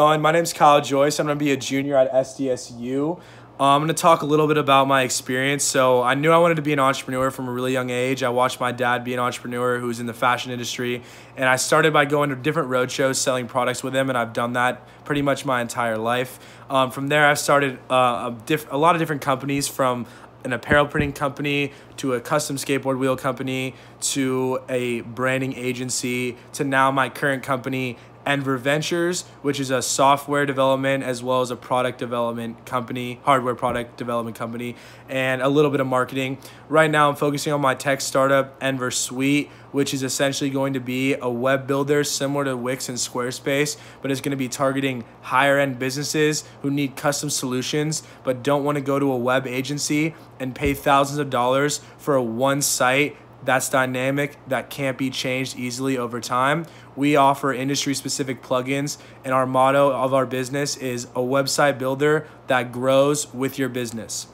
My name's Kyle Joyce. I'm going to be a junior at SDSU. Uh, I'm going to talk a little bit about my experience. So, I knew I wanted to be an entrepreneur from a really young age. I watched my dad be an entrepreneur who was in the fashion industry. And I started by going to different road shows selling products with him. And I've done that pretty much my entire life. Um, from there, I've started uh, a, a lot of different companies from an apparel printing company to a custom skateboard wheel company to a branding agency to now my current company Enver Ventures, which is a software development as well as a product development company, hardware product development company, and a little bit of marketing. Right now, I'm focusing on my tech startup, Enver Suite, which is essentially going to be a web builder similar to Wix and Squarespace, but it's going to be targeting higher end businesses who need custom solutions but don't want to go to a web agency and pay thousands of dollars for a one site that's dynamic, that can't be changed easily over time. We offer industry specific plugins, and our motto of our business is a website builder that grows with your business.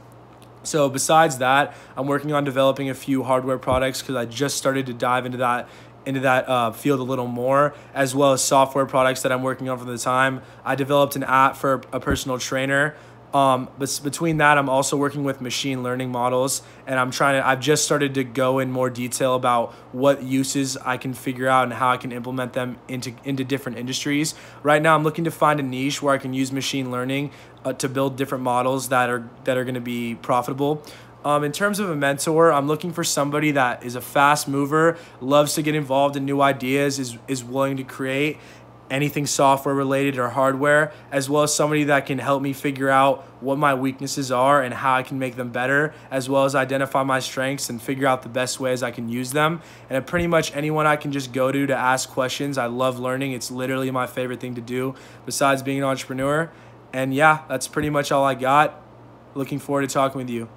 So, besides that, I'm working on developing a few hardware products because I just started to dive into that into that uh, field a little more, as well as software products that I'm working on for the time. I developed an app for a personal trainer um, but between that, I'm also working with machine learning models, and I'm trying to. I've just started to go in more detail about what uses I can figure out and how I can implement them into into different industries. Right now, I'm looking to find a niche where I can use machine learning uh, to build different models that are that are going to be profitable. Um, in terms of a mentor, I'm looking for somebody that is a fast mover, loves to get involved in new ideas, is is willing to create, anything software related or hardware, as well as somebody that can help me figure out what my weaknesses are and how I can make them better, as well as identify my strengths and figure out the best ways I can use them. And pretty much anyone I can just go to to ask questions. I love learning, it's literally my favorite thing to do besides being an entrepreneur. And yeah, that's pretty much all I got. Looking forward to talking with you.